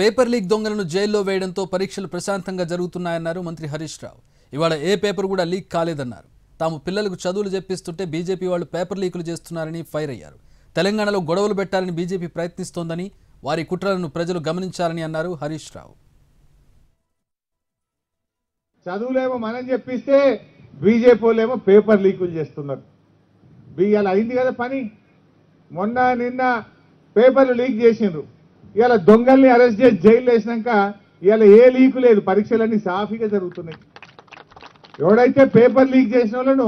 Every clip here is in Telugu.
పేపర్ లీక్ దొంగలను జైల్లో వేయడంతో పరీక్షలు ప్రశాంతంగా జరుగుతున్నాయన్నారు మంత్రి హరీష్ రావు. ఇవాళ ఏ పేపర్ కూడా లీక్ కాలేదన్నారు. తాము పిల్లలకు చదువులు చెప్పిస్తుంటే బీజేపీ వాళ్ళు పేపర్ లీకులు చేస్తున్నారని ఫైర్ అయ్యారు. తెలంగాణలో గొడవలు పెట్టాలని బీజేపీ ప్రయత్నిస్తోందని వారి కుట్రలను ప్రజలు గమనించాలని అన్నారు హరీష్ రావు. చదువులేమో మనం చెప్పిస్తే బీజేపీ వాళ్ళేమో పేపర్ లీకులు చేస్తున్నారు. బియ్యాలు అయింది కదా పని. మొన్న నిన్న పేపర్లు లీక్ చేసిండ్రు. ఇవాళ దొంగల్ని అరెస్ట్ చేసి జైలు వేసినాక ఇవాళ ఏ లీకు లేదు పరీక్షలన్నీ సాఫీగా జరుగుతున్నాయి ఎవడైతే పేపర్ లీక్ చేసిన వాళ్ళను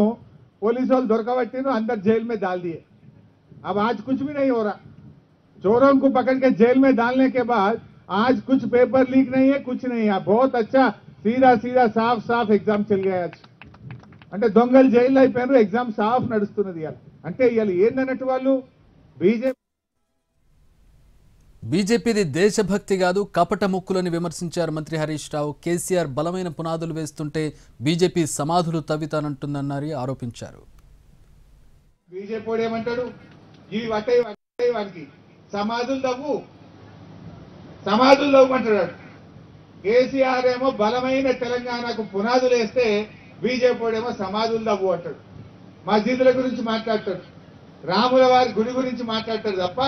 పోలీసు వాళ్ళు దొరకబట్టినో అందరు జైలు మీద डाल दिए अब आज कुछ भी नहीं हो रहा चोरों को पकड़ के जेल में डालने के बाद आज कुछ पेपर लीक नहीं है कुछ नहीं है बहुत अच्छा सीधा सीधा साफ साफ एग्जाम चल गया आज అంటే దొంగలు జైలు అయిపోయినారు ఎగ్జామ్ సాఫ్ నడుస్తున్నది ఇవాళ అంటే ఇవాళ ఏందన్నట్టు వాళ్ళు బీజేపీ బీజేపీది దేశభక్తి కాదు కపట ముక్కులని విమర్శించారు మంత్రి హరీష్ రావు. కేసీఆర్ బలమైన పునాదులు వేస్తుంటే బీజేపీ సమాధులు తవ్వితానంటుందన్నారు ఆరోపించారు. బీజేపీ ఏమంటాడు? సమాధులు తవ్వు. సమాధులు తవ్వమంటాడు కేసీఆర్ ఏమో బలమైన తెలంగాణకు పునాదులు వేస్తే బీజేపీ వాడేమో సమాధులు తవ్వు అంటాడు. మసీదుల గురించి మాట్లాడతాడు. రాముల వారి గుడి గురించి మాట్లాడతాడు తప్ప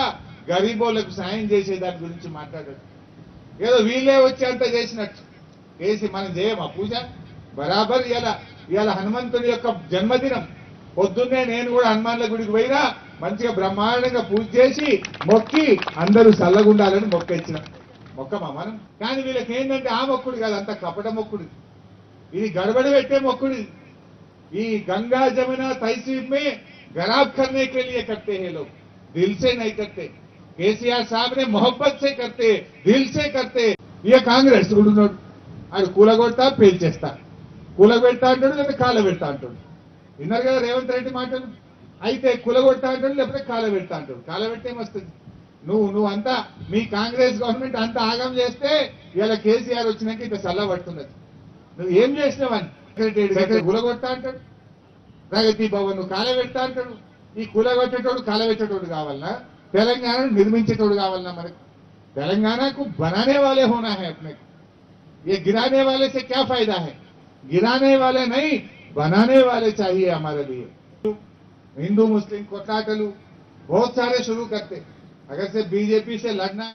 గరీబోలకు సాయం చేసే దాని గురించి మాట్లాడాడు ఏదో వీళ్ళే వచ్చేంత చేసినట్టు. చేసి మనం చేయమా పూజ? బరాబర్ ఇలా ఇవాళ హనుమంతుడి యొక్క జన్మదినం. పొద్దున్నే నేను కూడా హనుమాన్ల గుడికి పోయినా మంచిగా బ్రహ్మాండంగా పూజ చేసి మొక్కి అందరూ చల్లగుండాలని మొక్క మొక్కమా మనం? కానీ వీళ్ళకి ఏంటంటే ఆ మొక్కుడు కాదు అంత కపట మొక్కుడు. ఇది గడబడి పెట్టే మొక్కుడు. ఈ గంగా జమున తైసీమే గరాబ్ కర్నే కే కట్టే కర్తే దిల్సే లోగ్ కేసీఆర్ సాబ్ నే మొహబ్బత్ సే కర్తే దిల్ సే కర్తే ఇక కాంగ్రెస్ కూడా ఉన్నాడు ఆయన కూలగొడతా పేల్చేస్తా. కూలగొడతా అంటాడు లేకపోతే కాల పెడతా అంటాడు. విన్నారు కదా రేవంత్ రెడ్డి మాటలు? అయితే కూలగొడతా అంటాడు లేకపోతే కాల పెడతా అంటాడు. కాల పెట్టే ఏమొస్తుంది? నువ్వు నువ్వు అంతా మీ కాంగ్రెస్ గవర్నమెంట్ అంతా ఆగం చేస్తే ఇలా కేసీఆర్ వచ్చినాక ఇంత సల్లా పడుతుంది నువ్వు ఏం చేసినావని సెక్రటరీ కూలగొడతా అంటాడు. ప్రగతి భవన్ నువ్వు కాల పెడతా అంటాడు. ఈ కూలగొట్టేటోడు కాల పెట్టేటోడు కావాలనా తెలంగాణను నిర్మించేటోడు కావాలన్నా మనకు తెలంగాణకు बनाने वाले होना है अपने को ये गिराने वाले से क्या फायदा है गिराने वाले नहीं बनाने वाले चाहिए हमारे लिए हिंदू मुस्लिम कोटाटलू बहुत सारे शुरू करते अगर से बीजेपी से लड़ना है